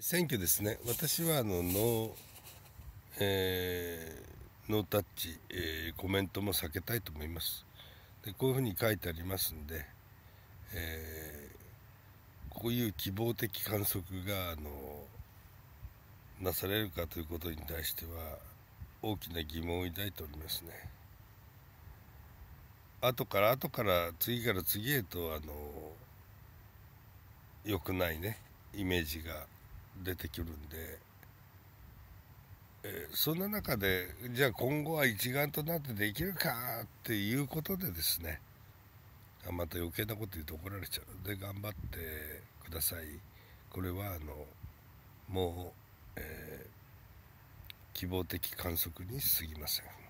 選挙ですね。私はあのノー、えー、ノータッチ、えー、コメントも避けたいと思います。でこういうふうに書いてありますんで、えー、こういう希望的観測があのなされるかということに対しては大きな疑問を抱いておりますね。後から後から次から次へとあの良くないねイメージが出てくるんで、えー、そんな中でじゃあ今後は一丸となってできるかっていうことでですねあまた余計なこと言うと怒られちゃうで頑張ってくださいこれはあのもう、えー、希望的観測に過ぎません。